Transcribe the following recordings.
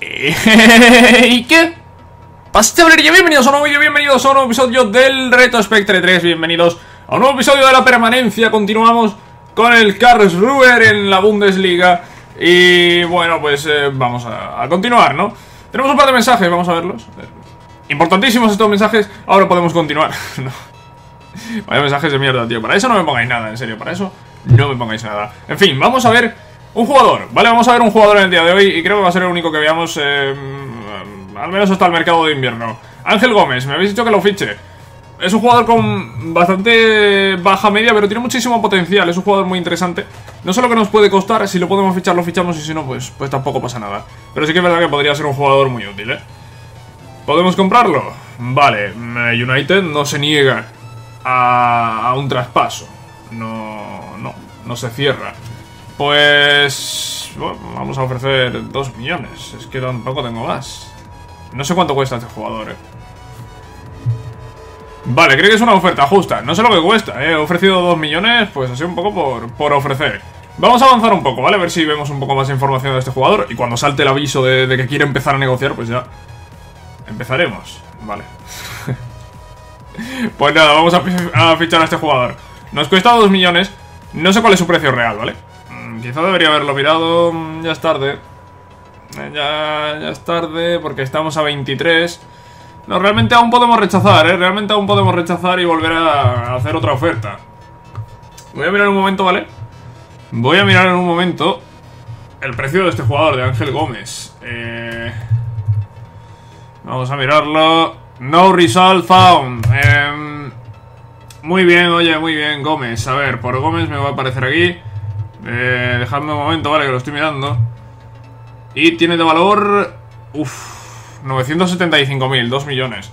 ¿Y qué? Pasteblería, bienvenidos a un nuevo vídeo, bienvenidos a un nuevo episodio del Reto Spectre 3, bienvenidos a un nuevo episodio de la permanencia, continuamos con el Karlsruher en la Bundesliga y bueno, pues eh, vamos a, a, continuar, ¿no? Tenemos un par de mensajes, vamos a verlos. Importantísimos estos mensajes, ahora podemos continuar. no. Vaya mensajes de mierda, tío, para eso no me pongáis nada, en serio, para eso no me pongáis nada. En fin, vamos a ver un jugador, ¿vale? Vamos a ver un jugador en el día de hoy y creo que va a ser el único que veamos, eh, al menos hasta el mercado de invierno. Ángel Gómez, me habéis dicho que lo fiche. Es un jugador con bastante baja media, pero tiene muchísimo potencial. Es un jugador muy interesante. No solo que nos puede costar, si lo podemos fichar, lo fichamos y si no, pues, pues tampoco pasa nada. Pero sí que es verdad que podría ser un jugador muy útil, ¿eh? ¿Podemos comprarlo? Vale, United no se niega a, a un traspaso. No, no, no se cierra. Pues... Bueno, vamos a ofrecer 2 millones. Es que tampoco tengo más. No sé cuánto cuesta este jugador, eh. Vale, creo que es una oferta justa. No sé lo que cuesta, eh. He ofrecido 2 millones, pues así un poco por, por ofrecer. Vamos a avanzar un poco, ¿vale? A ver si vemos un poco más información de este jugador. Y cuando salte el aviso de, de que quiere empezar a negociar, pues ya... Empezaremos. Vale. pues nada, vamos a, a fichar a este jugador. Nos cuesta 2 millones. No sé cuál es su precio real, ¿vale? Quizá debería haberlo mirado. Ya es tarde. Ya, ya es tarde porque estamos a 23. No, realmente aún podemos rechazar, ¿eh? Realmente aún podemos rechazar y volver a hacer otra oferta. Voy a mirar un momento, ¿vale? Voy a mirar en un momento el precio de este jugador, de Ángel Gómez. Eh... Vamos a mirarlo. No result found. Eh... Muy bien, oye, muy bien, Gómez. A ver, por Gómez me va a aparecer aquí. Eh, dejadme un momento, vale, que lo estoy mirando. Y tiene de valor... Uff, 975.000, 2 millones.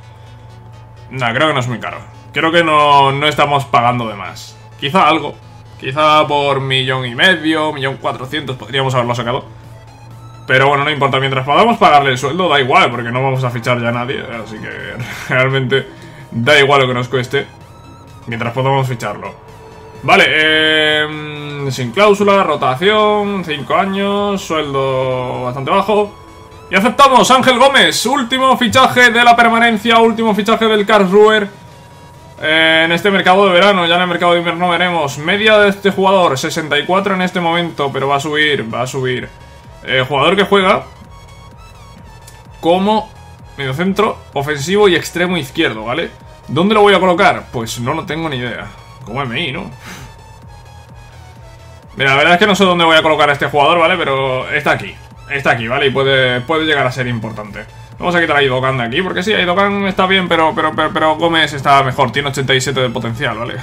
Nah, creo que no es muy caro. Creo que no, no estamos pagando de más. Quizá algo. Quizá por millón y medio, millón cuatrocientos podríamos haberlo sacado. Pero bueno, no importa. Mientras podamos pagarle el sueldo, da igual, porque no vamos a fichar ya a nadie. Así que realmente da igual lo que nos cueste. Mientras podamos ficharlo. Vale, eh, sin cláusula, rotación, 5 años, sueldo bastante bajo. Y aceptamos, Ángel Gómez, último fichaje de la permanencia, último fichaje del Karlsruher eh, en este mercado de verano, ya en el mercado de invierno veremos. Media de este jugador, 64 en este momento, pero va a subir, va a subir. Eh, jugador que juega como mediocentro, ofensivo y extremo izquierdo, ¿vale? ¿Dónde lo voy a colocar? Pues no lo tengo ni idea. Como MI, ¿no? Mira, la verdad es que no sé dónde voy a colocar a este jugador, ¿vale? Pero está aquí. Está aquí, ¿vale? Y puede, puede llegar a ser importante. Vamos a quitar a Idokan de aquí, porque sí, Idokan está bien, pero, pero, pero, pero Gómez está mejor. Tiene 87 de potencial, ¿vale?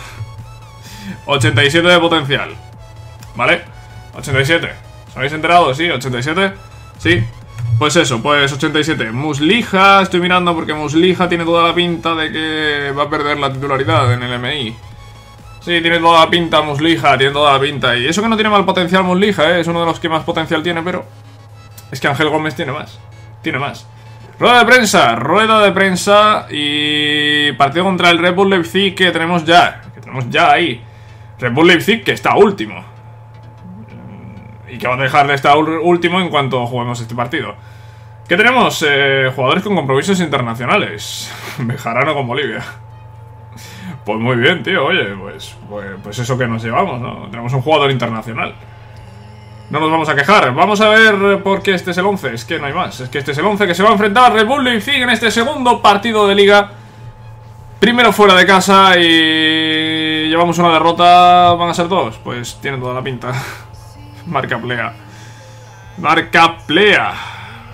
87 de potencial. ¿Vale? 87. ¿Os habéis enterado? Sí, 87. Sí. Pues eso, pues 87. Muslija, estoy mirando porque Muslija tiene toda la pinta de que va a perder la titularidad en el MI. Sí, tiene toda la pinta Muslija, tiene toda la pinta. Y eso que no tiene mal potencial Muslija, ¿eh? es uno de los que más potencial tiene, pero... Es que Ángel Gómez tiene más. Tiene más. Rueda de prensa, rueda de prensa y partido contra el Red Leipzig que tenemos ya. Que tenemos ya ahí. Red Leipzig que está último. Y que va a dejar de estar último en cuanto juguemos este partido. ¿Qué tenemos? Eh, jugadores con compromisos internacionales. Bejarano con Bolivia. Pues muy bien, tío, oye, pues, pues, pues, eso que nos llevamos, ¿no? Tenemos un jugador internacional. No nos vamos a quejar. Vamos a ver por qué este es el 11. Es que no hay más. Es que este es el 11 que se va a enfrentar Red Bull Leipzig en este segundo partido de liga. Primero fuera de casa y llevamos una derrota. ¿Van a ser dos? Pues tiene toda la pinta. Marca Plea. Marca Plea.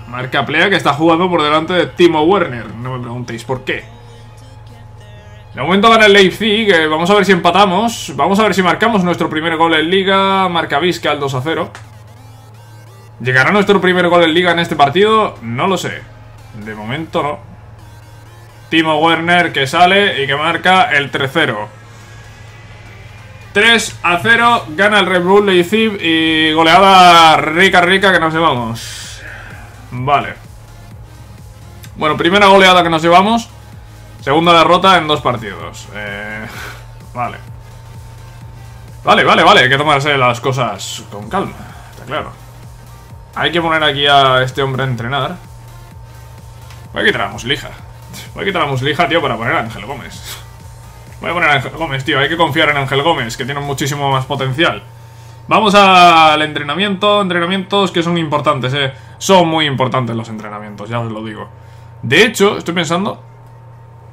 Marca Plea que está jugando por delante de Timo Werner. No me preguntéis por qué. De momento gana el Leipzig, eh, vamos a ver si empatamos. Vamos a ver si marcamos nuestro primer gol en Liga. Marca Vizca al 2 a 0 ¿Llegará nuestro primer gol en Liga en este partido? No lo sé. De momento no. Timo Werner que sale y que marca el 3-0 3 a 0 Gana el Red Bull Leipzig Y goleada rica rica que nos llevamos. Vale. Bueno, primera goleada que nos llevamos Segunda derrota en dos partidos. Eh, vale. Vale, vale, vale. Hay que tomarse las cosas con calma. Está claro. Hay que poner aquí a este hombre a entrenar. Voy a quitar a Muslija. Voy a quitar a Muslija, tío, para poner a Ángel Gómez. Voy a poner a Ángel Gómez, tío. Hay que confiar en Ángel Gómez, que tiene muchísimo más potencial. Vamos al entrenamiento. Entrenamientos que son importantes, eh. Son muy importantes los entrenamientos, ya os lo digo. De hecho, estoy pensando...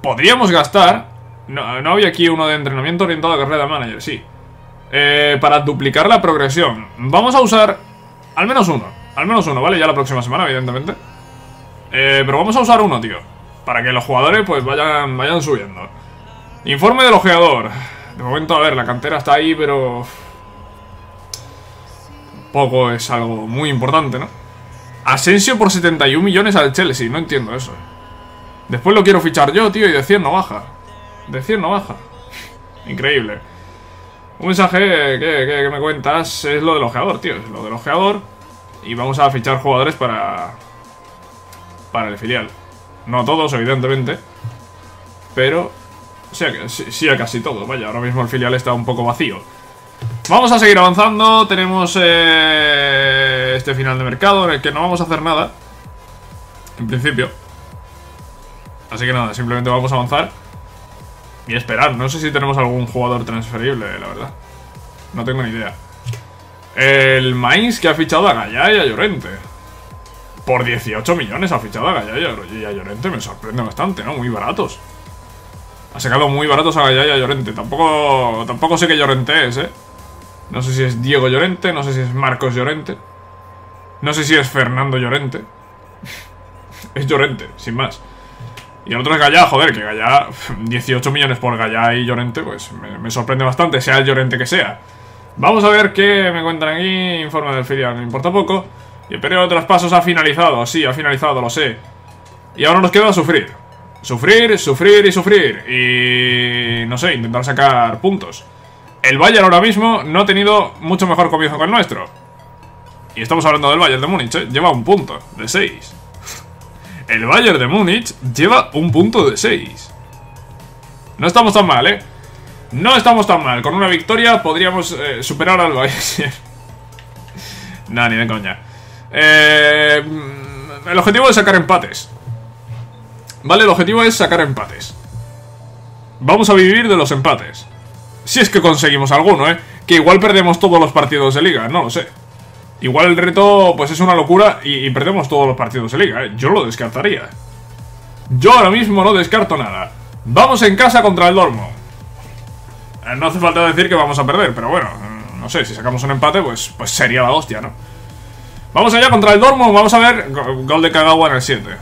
Podríamos gastar... No, no había aquí uno de entrenamiento orientado a carrera manager, sí. Eh, para duplicar la progresión. Vamos a usar al menos uno. Al menos uno, ¿vale? Ya la próxima semana, evidentemente. Eh, pero vamos a usar uno, tío. Para que los jugadores pues vayan, vayan subiendo. Informe del ojeador. De momento, a ver, la cantera está ahí, pero... Poco es algo muy importante, ¿no? Asensio por 71 millones al Chelsea, no entiendo eso. Después lo quiero fichar yo, tío, y de 100 no baja. De 100 no baja. Increíble. Un mensaje que, me cuentas es lo del ojeador, tío. Es lo del ojeador. Y vamos a fichar jugadores para... Para el filial. No todos, evidentemente. Pero... Sí, sí, a casi todos. Vaya, ahora mismo el filial está un poco vacío. Vamos a seguir avanzando. Tenemos eh, este final de mercado en el que no vamos a hacer nada. En principio. Así que nada, simplemente vamos a avanzar. Y esperar. No sé si tenemos algún jugador transferible, la verdad. No tengo ni idea. El Mainz que ha fichado a Gaya y a Llorente. Por 18 millones ha fichado a Gaya y a Llorente. Me sorprende bastante, ¿no? Muy baratos. Ha sacado muy baratos a Gaya y a Llorente. Tampoco, tampoco sé qué Llorente es, ¿eh? No sé si es Diego Llorente, no sé si es Marcos Llorente. No sé si es Fernando Llorente. es Llorente, sin más. Y el otro es Gallá, joder, que Gallá, 18 millones por Gallá y Llorente, pues me, sorprende bastante, sea el Llorente que sea. Vamos a ver qué me cuentan aquí, informe del filial, me importa poco. Y el periodo de traspasos ha finalizado, sí, ha finalizado, lo sé. Y ahora nos queda sufrir. Sufrir, sufrir y sufrir. Y... no sé, intentar sacar puntos. El Bayern ahora mismo no ha tenido mucho mejor comienzo que el nuestro. Y estamos hablando del Bayern de Múnich, ¿eh? Lleva un punto, de 6. El Bayern de Múnich lleva un punto de 6. No estamos tan mal, ¿eh? No estamos tan mal. Con una victoria podríamos eh, superar al Bayern. Nada, ni de coña. Eh, el objetivo es sacar empates. Vale, el objetivo es sacar empates. Vamos a vivir de los empates. Si es que conseguimos alguno, ¿eh? Que igual perdemos todos los partidos de liga, no lo sé. Igual el reto pues es una locura y, perdemos todos los partidos de liga, ¿eh? Yo lo descartaría. Yo ahora mismo no descarto nada. Vamos en casa contra el Dormo. Eh, no hace falta decir que vamos a perder, pero bueno, mm, no sé, si sacamos un empate, pues, pues sería la hostia, ¿no? Vamos allá contra el Dormo, vamos a ver, gol de Kagawa en el 7.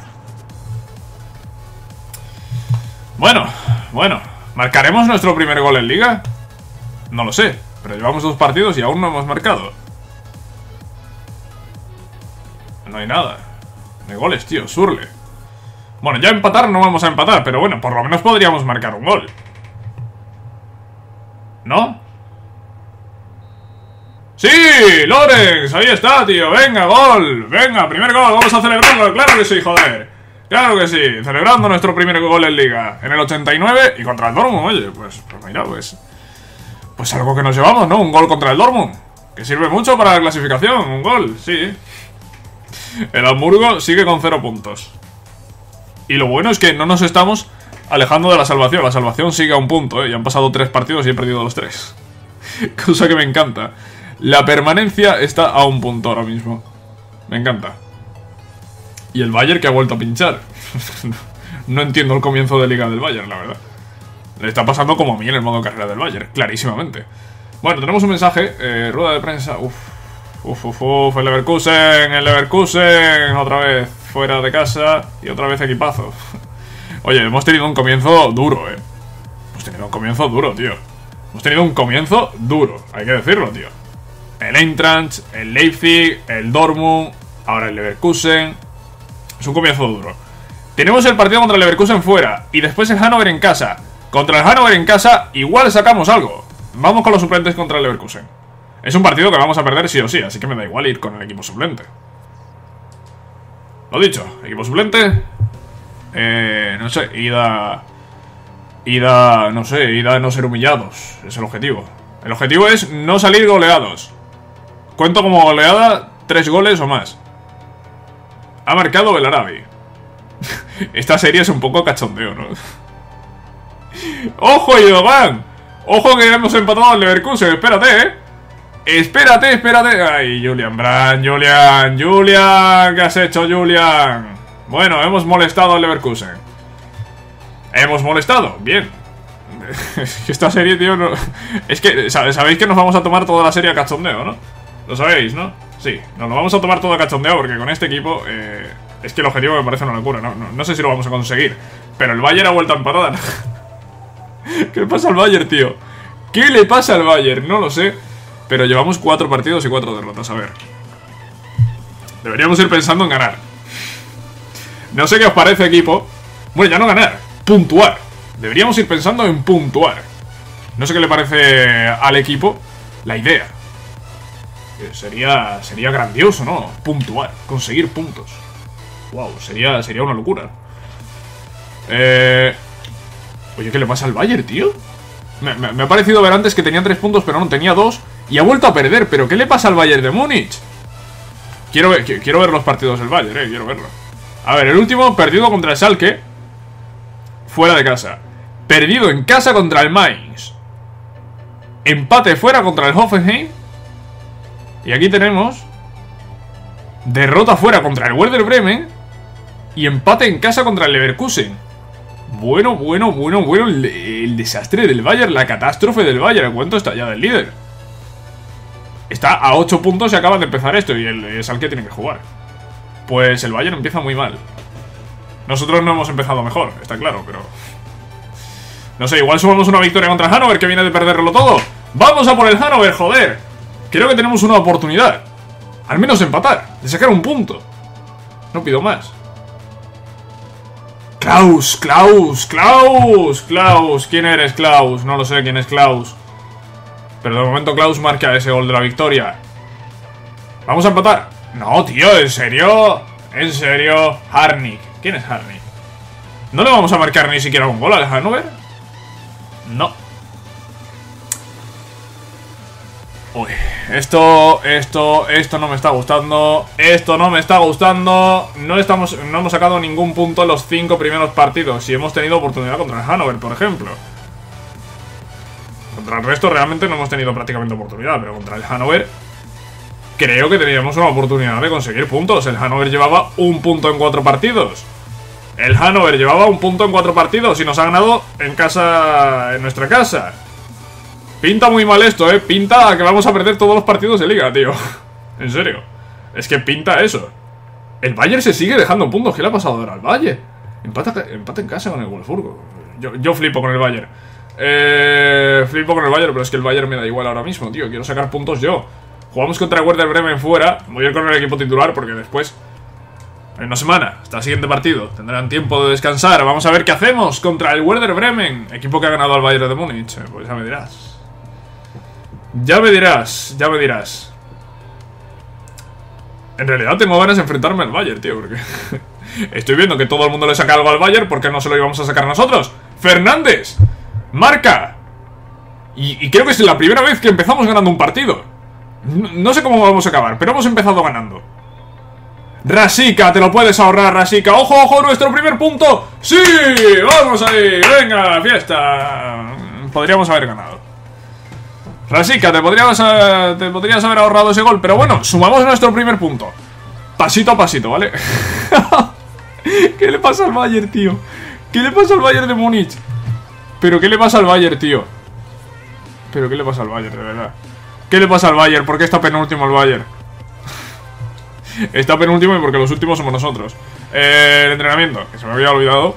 Bueno, bueno, ¿marcaremos nuestro primer gol en liga? No lo sé, pero llevamos dos partidos y aún no hemos marcado. No hay nada. De goles, tío, Surle. Bueno, ya empatar no vamos a empatar, pero bueno, por lo menos podríamos marcar un gol. ¿No? ¡Sí! ¡Lorenz! Ahí está, tío. Venga, gol. Venga, primer gol. Vamos a celebrarlo. Claro que sí, joder. Claro que sí. Celebrando nuestro primer gol en Liga. En el 89 y contra el Dortmund. Oye, pues, pues mira, pues... Pues algo que nos llevamos, ¿no? Un gol contra el Dortmund. Que sirve mucho para la clasificación. Un gol, sí. El Hamburgo sigue con cero puntos. Y lo bueno es que no nos estamos alejando de la salvación. La salvación sigue a un punto, ¿eh? Ya han pasado tres partidos y he perdido los tres. Cosa que me encanta. La permanencia está a un punto ahora mismo. Me encanta. Y el Bayern que ha vuelto a pinchar. no entiendo el comienzo de liga del Bayern, la verdad. Le está pasando como a mí en el modo carrera del Bayern, clarísimamente. Bueno, tenemos un mensaje. Eh, rueda de prensa. Uf, Uf, uf, uf, el Leverkusen, el Leverkusen, otra vez fuera de casa y otra vez equipazo. Oye, hemos tenido un comienzo duro, eh. Hemos tenido un comienzo duro, tío. Hemos tenido un comienzo duro, hay que decirlo, tío. El Eintracht, el Leipzig, el Dortmund, ahora el Leverkusen. Es un comienzo duro. Tenemos el partido contra el Leverkusen fuera y después el Hannover en casa. Contra el Hannover en casa igual sacamos algo. Vamos con los suplentes contra el Leverkusen. Es un partido que vamos a perder sí o sí, así que me da igual ir con el equipo suplente. Lo dicho, equipo suplente. Eh, no sé, ida... Ida, no sé, ida a no ser humillados. Es el objetivo. El objetivo es no salir goleados. Cuento como goleada tres goles o más. Ha marcado el Arabi. Esta serie es un poco cachondeo, ¿no? ¡Ojo, Idogan! ¡Ojo que hemos empatado al Leverkusen! ¡Espérate, eh! ¡Espérate, espérate! ¡Ay, Julian Brand! ¡Julian! ¡Julian! ¿Qué has hecho, Julian? Bueno, hemos molestado al Leverkusen. Hemos molestado, bien. Esta serie, tío, no... Es que, sabéis que nos vamos a tomar toda la serie a cachondeo, ¿no? Lo sabéis, ¿no? Sí, nos lo vamos a tomar todo a cachondeo porque con este equipo... Eh, es que el objetivo me parece una locura, ¿no? ¿no? sé si lo vamos a conseguir. Pero el Bayern ha vuelto a empatar. ¿Qué le pasa al Bayern, tío? ¿Qué le pasa al Bayern? No lo sé. Pero llevamos cuatro partidos y cuatro derrotas, a ver. Deberíamos ir pensando en ganar. No sé qué os parece, equipo. Bueno, ya no ganar, puntuar. Deberíamos ir pensando en puntuar. No sé qué le parece al equipo la idea. Eh, sería, sería grandioso, ¿no? Puntuar, conseguir puntos. Wow, sería, sería una locura. Eh... Oye, ¿qué le pasa al Bayern, tío? Me, ha parecido ver antes que tenía tres puntos, pero no, tenía dos. Y ha vuelto a perder. ¿Pero qué le pasa al Bayern de Múnich? Quiero ver, quiero ver los partidos del Bayern, eh, quiero verlo. A ver, el último perdido contra el Salke. Fuera de casa. Perdido en casa contra el Mainz. Empate fuera contra el Hoffenheim. Y aquí tenemos derrota fuera contra el Werder Bremen y empate en casa contra el Leverkusen. Bueno, bueno, bueno, bueno, el, desastre del Bayern, la catástrofe del Bayern. ¿Cuánto está ya del líder? Está a 8 puntos y acaba de empezar esto y el, es al que tiene que jugar. Pues el Bayern empieza muy mal. Nosotros no hemos empezado mejor, está claro, pero... No sé, igual sumamos una victoria contra Hannover que viene de perderlo todo. ¡Vamos a por el Hannover, joder! Creo que tenemos una oportunidad. Al menos empatar, de sacar un punto. No pido más. Klaus, Klaus, Klaus, Klaus. ¿Quién eres, Klaus? No lo sé quién es Klaus. Pero de momento Klaus marca ese gol de la victoria. ¿Vamos a empatar? No, tío, ¿en serio? ¿En serio? Harnik. ¿Quién es Harnik? ¿No le vamos a marcar ni siquiera un gol al Hannover? No. Uy, esto, esto, esto no me está gustando. Esto no me está gustando. No estamos, no hemos sacado ningún punto en los cinco primeros partidos. Y hemos tenido oportunidad contra el Hanover, por ejemplo. Contra el resto realmente no hemos tenido prácticamente oportunidad. Pero contra el Hanover creo que teníamos una oportunidad de conseguir puntos. El Hanover llevaba un punto en cuatro partidos. El Hanover llevaba un punto en cuatro partidos y nos ha ganado en casa, en nuestra casa. Pinta muy mal esto, ¿eh? Pinta que vamos a perder todos los partidos de liga, tío. en serio. Es que pinta eso. El Bayern se sigue dejando puntos. ¿Qué le ha pasado ahora al Bayern? Empata en casa con el Wolfsburgo. Yo, yo flipo con el Bayern. Eh, flipo con el Bayern, pero es que el Bayern me da igual ahora mismo, tío. Quiero sacar puntos yo. Jugamos contra el Werder Bremen fuera. Voy a ir con el equipo titular porque después... En una semana, hasta el siguiente partido, tendrán tiempo de descansar. Vamos a ver qué hacemos contra el Werder Bremen, equipo que ha ganado al Bayern de Múnich. Pues ya me dirás. Ya me dirás, ya me dirás. En realidad tengo ganas de enfrentarme al Bayern, tío, porque... Estoy viendo que todo el mundo le saca algo al Bayern, ¿por qué no se lo íbamos a sacar nosotros? ¡Fernández! ¡Marca! Y, creo que es la primera vez que empezamos ganando un partido. No, sé cómo vamos a acabar, pero hemos empezado ganando. Rasica, te lo puedes ahorrar, Rasica. ¡Ojo, ojo! ¡Nuestro primer punto! ¡Sí! ¡Vamos ahí! ¡Venga, fiesta! Podríamos haber ganado. Rasica, te podrías, eh, te podrías haber ahorrado ese gol Pero bueno, sumamos nuestro primer punto Pasito a pasito, ¿vale? ¿Qué le pasa al Bayern, tío? ¿Qué le pasa al Bayern de Múnich? ¿Pero qué le pasa al Bayern, tío? ¿Pero qué le pasa al Bayern, de verdad? ¿Qué le pasa al Bayern? ¿Por qué está penúltimo el Bayern? está penúltimo y porque los últimos somos nosotros El entrenamiento, que se me había olvidado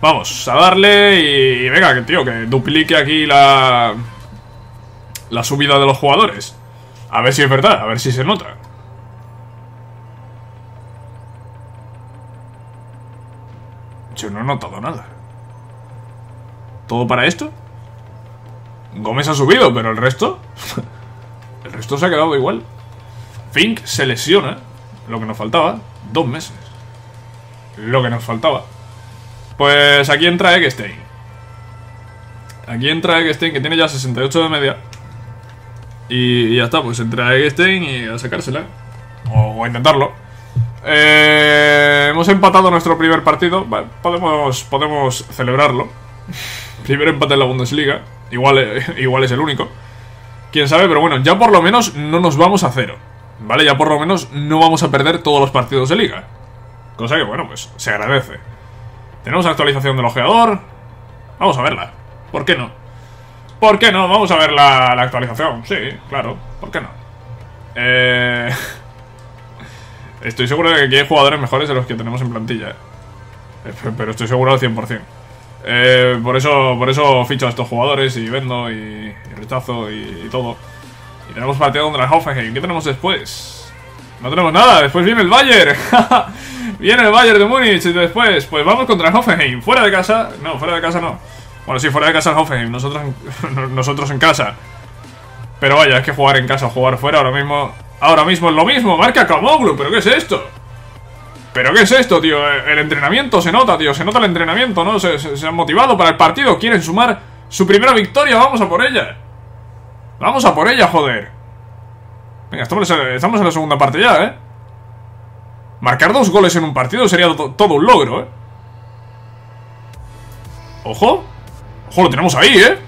Vamos, a darle y, y venga, que tío, que duplique aquí la la subida de los jugadores. A ver si es verdad, a ver si se nota. Yo no he notado nada. ¿Todo para esto? Gómez ha subido, pero el resto... el resto se ha quedado igual. Fink se lesiona. Lo que nos faltaba. Dos meses. Lo que nos faltaba. Pues aquí entra Eggstein. Aquí entra Eggstein, que tiene ya 68 de media. Y, ya está, pues entre a Eggstein y a sacársela. O, a intentarlo. Eh, hemos empatado nuestro primer partido. podemos, podemos celebrarlo. Primer empate en la Bundesliga. Igual, eh, igual es el único. Quién sabe, pero bueno, ya por lo menos no nos vamos a cero. ¿Vale? Ya por lo menos no vamos a perder todos los partidos de liga. Cosa que, bueno, pues se agradece. Tenemos actualización del ojeador. Vamos a verla. ¿Por qué no? ¿Por qué no? Vamos a ver la, la actualización. Sí, claro. ¿Por qué no? Eh... Estoy seguro de que aquí hay jugadores mejores de los que tenemos en plantilla. Eh, pero estoy seguro al 100%. Eh, por eso por eso ficho a estos jugadores y vendo y, rechazo y, todo. Y tenemos partido contra Hoffenheim. ¿Qué tenemos después? No tenemos nada. Después viene el Bayern. viene el Bayern de Múnich. Y después, pues vamos contra Hoffenheim. Fuera de casa. No, fuera de casa no. Bueno, sí, fuera de casa el Hoffenheim. Nosotros nosotros en casa. Pero vaya, es que jugar en casa o jugar fuera ahora mismo Ahora mismo es lo mismo, marca Kamoglu, ¿pero qué es esto? ¿Pero qué es esto, tío? El entrenamiento se nota, tío, se nota el entrenamiento, ¿no? Se, han motivado para el partido, quieren sumar su primera victoria, vamos a por ella Vamos a por ella, joder Venga, estamos, en la segunda parte ya, ¿eh? Marcar dos goles en un partido sería todo un logro, ¿eh? Ojo Ojo, lo tenemos ahí, ¿eh?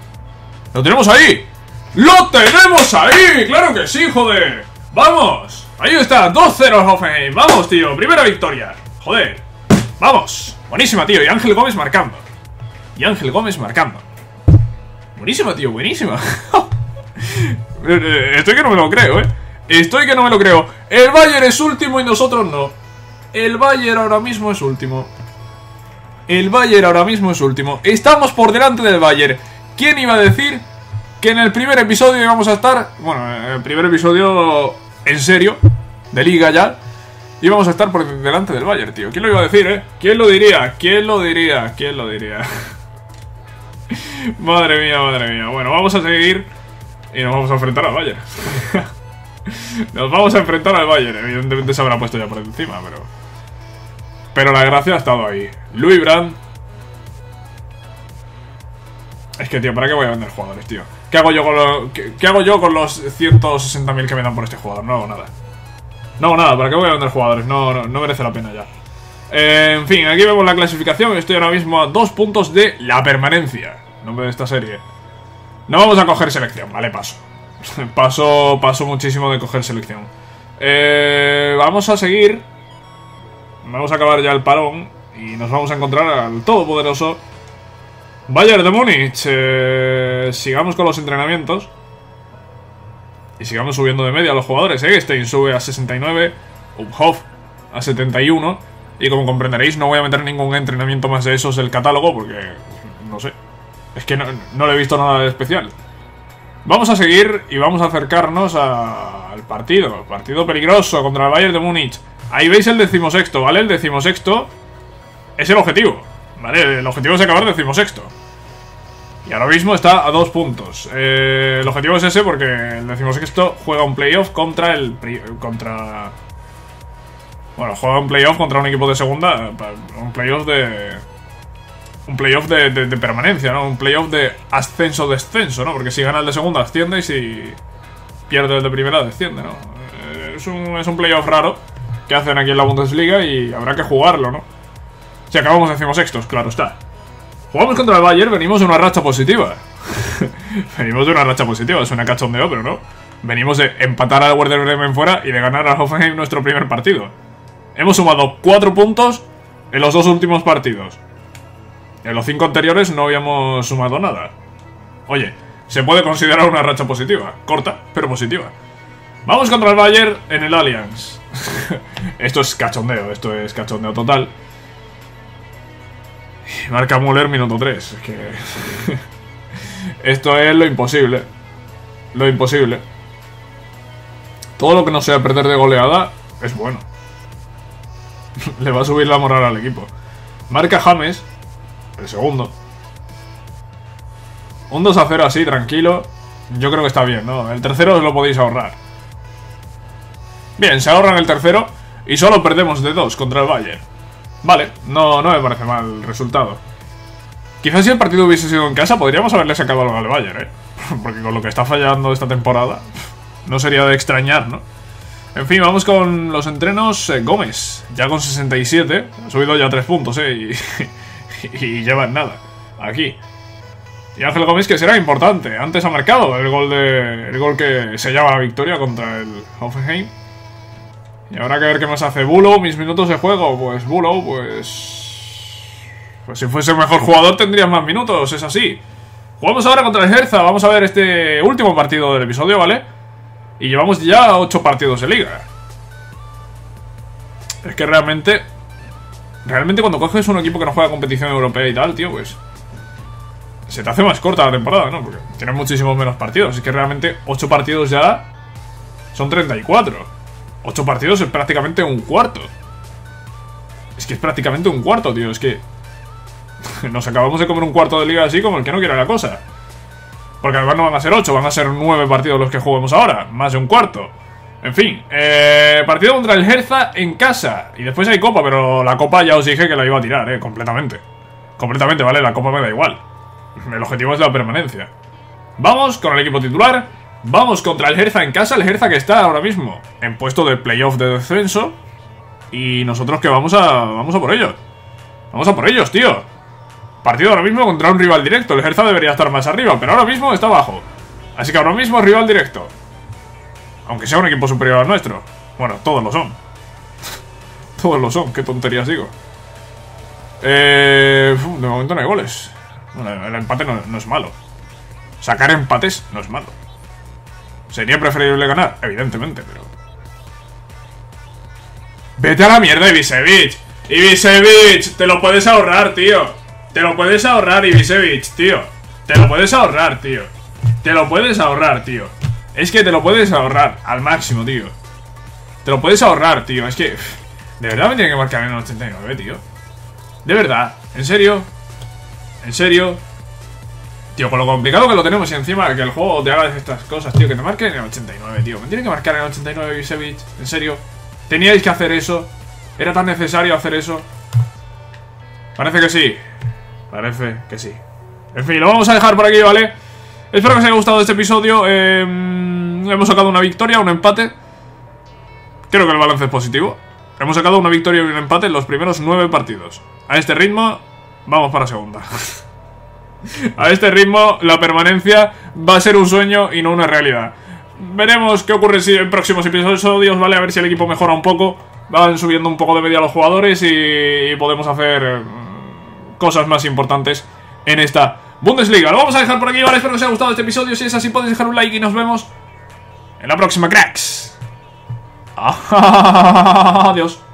Lo tenemos ahí ¡Lo tenemos ahí! ¡Claro que sí, joder! ¡Vamos! Ahí está, 2-0 Hoffenheim. Vamos, tío, primera victoria. Joder. Vamos. Buenísima, tío. Y Ángel Gómez marcando. Y Ángel Gómez marcando. Buenísima, tío, buenísima. Estoy que no me lo creo, eh. Estoy que no me lo creo. El Bayern es último y nosotros no. El Bayern ahora mismo es último. El Bayern ahora mismo es último. Estamos por delante del Bayern. ¿Quién iba a decir que en el primer episodio íbamos a estar... Bueno, en el primer episodio en serio, de liga ya, y vamos a estar por delante del Bayern, tío. ¿Quién lo iba a decir, eh? ¿Quién lo diría? ¿Quién lo diría? ¿Quién lo diría? madre mía, madre mía. Bueno, vamos a seguir y nos vamos a enfrentar al Bayern. nos vamos a enfrentar al Bayern. Evidentemente se habrá puesto ya por encima, pero... Pero la gracia ha estado ahí. Louis Brand. Es que, tío, ¿para qué voy a vender jugadores, tío? ¿Qué hago yo con los, qué, hago yo con los 160.000 que me dan por este jugador? No hago nada. No hago nada, ¿para qué voy a vender jugadores? No, no, merece la pena ya. Eh, en fin, aquí vemos la clasificación. Estoy ahora mismo a dos puntos de la permanencia. Nombre de esta serie. No vamos a coger selección, vale, paso. paso, paso muchísimo de coger selección. Eh, vamos a seguir. Vamos a acabar ya el parón. Y nos vamos a encontrar al todopoderoso Bayern de Múnich, eh, sigamos con los entrenamientos. Y sigamos subiendo de media los jugadores. Eggstein sube a 69, Uphoff a 71. Y como comprenderéis, no voy a meter ningún entrenamiento más de esos del catálogo porque, no sé, es que no, no le he visto nada de especial. Vamos a seguir y vamos a acercarnos al partido. Partido peligroso contra el Bayern de Múnich. Ahí veis el decimosexto, ¿vale? El decimosexto es el objetivo. Vale, el objetivo es acabar decimosexto. Y ahora mismo está a dos puntos. Eh, el objetivo es ese porque el decimosexto juega un playoff contra el... contra... Bueno, juega un playoff contra un equipo de segunda. Un playoff de... Un playoff de, permanencia, ¿no? Un playoff de ascenso-descenso, ¿no? Porque si gana el de segunda asciende y si pierde el de primera desciende, ¿no? Eh, es un, es un playoff raro que hacen aquí en la Bundesliga y habrá que jugarlo, ¿no? Si acabamos decimosextos, claro está. Jugamos contra el Bayern, venimos de una racha positiva. venimos de una racha positiva, es una cachondeo, pero no. Venimos de empatar al Werder Bremen fuera y de ganar al Hoffenheim nuestro primer partido. Hemos sumado 4 puntos en los dos últimos partidos. En los 5 anteriores no habíamos sumado nada. Oye, se puede considerar una racha positiva. Corta, pero positiva. Vamos contra el Bayern en el Allianz. esto es cachondeo, esto es cachondeo total. Marca Muller minuto 3. Es que... Esto es lo imposible. Lo imposible. Todo lo que no sea perder de goleada es bueno. Le va a subir la moral al equipo. Marca James. El segundo. Un 2 a 0 así, tranquilo. Yo creo que está bien, ¿no? El tercero lo podéis ahorrar. Bien, se ahorran el tercero y solo perdemos de 2 contra el Bayern. Vale, no, no me parece mal el resultado. Quizás si el partido hubiese sido en casa, podríamos haberle sacado algo al Bayern, ¿eh? Porque con lo que está fallando esta temporada, no sería de extrañar, ¿no? En fin, vamos con los entrenos. Eh, Gómez, ya con 67. Ha subido ya 3 puntos, ¿eh? Y, y lleva nada. Aquí. Y Ángel Gómez que será importante. Antes ha marcado el gol de el gol que se llama la victoria contra el Hoffenheim. Y habrá que ver qué más hace Bulo. Mis minutos de juego. Pues Bulo, pues... Pues si fuese el mejor jugador tendría más minutos. Es así. Jugamos ahora contra el Herza. Vamos a ver este último partido del episodio, ¿vale? Y llevamos ya 8 partidos de liga. Es que realmente... Realmente cuando coges un equipo que no juega competición europea y tal, tío, pues... Se te hace más corta la temporada, ¿no? Porque tienes muchísimos menos partidos. Es que realmente 8 partidos ya... Son 34. 8 partidos es prácticamente un cuarto. Es que es prácticamente un cuarto, tío. Es que... Nos acabamos de comer un cuarto de liga así como el que no quiere la cosa. Porque además no van a ser 8, van a ser 9 partidos los que juguemos ahora, más de un cuarto. En fin, eh, partido contra el Herza en casa. Y después hay copa, pero la copa ya os dije que la iba a tirar, eh, completamente. Completamente, ¿vale? La copa me da igual. El objetivo es la permanencia. Vamos con el equipo titular. Vamos contra el Herza en casa. El Herza que está ahora mismo en puesto de playoff de descenso. Y nosotros que vamos a, vamos a por ellos. Vamos a por ellos, tío. Partido ahora mismo contra un rival directo. El Herza debería estar más arriba, pero ahora mismo está abajo. Así que ahora mismo rival directo. Aunque sea un equipo superior al nuestro. Bueno, todos lo son. todos lo son, qué tonterías digo. Eh, de momento no hay goles. el empate no, es malo. Sacar empates no es malo. Sería preferible ganar, evidentemente, pero... ¡Vete a la mierda, Ibisevic! ¡Ibisevic! ¡Te lo puedes ahorrar, tío! Te lo puedes ahorrar, Ibisevic, tío. Te lo puedes ahorrar, tío. Te lo puedes ahorrar, tío. Es que te lo puedes ahorrar al máximo, tío. Te lo puedes ahorrar, tío. Es que... De verdad me tiene que marcar en el 89, tío. De verdad. ¿En serio? ¿En serio? Tío, con lo complicado que lo tenemos y encima que el juego te haga estas cosas, tío. Que te marque en el 89, tío. Me tiene que marcar en el 89, Ibisevic. ¿En serio? ¿Teníais que hacer eso? ¿Era tan necesario hacer eso? Parece que sí. Parece que sí. En fin, lo vamos a dejar por aquí, ¿vale? Espero que os haya gustado este episodio. Eh, hemos sacado una victoria, un empate. Creo que el balance es positivo. Hemos sacado una victoria y un empate en los primeros nueve partidos. A este ritmo, vamos para segunda. a este ritmo, la permanencia va a ser un sueño y no una realidad. Veremos qué ocurre si en próximos episodios, ¿vale? A ver si el equipo mejora un poco. Van subiendo un poco de media los jugadores y podemos hacer cosas más importantes en esta Bundesliga. Lo vamos a dejar por aquí, ¿vale? Espero que os haya gustado este episodio. Si es así, podéis dejar un like y nos vemos en la próxima, cracks. Adiós.